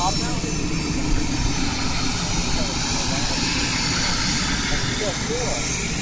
stop now? Still cool.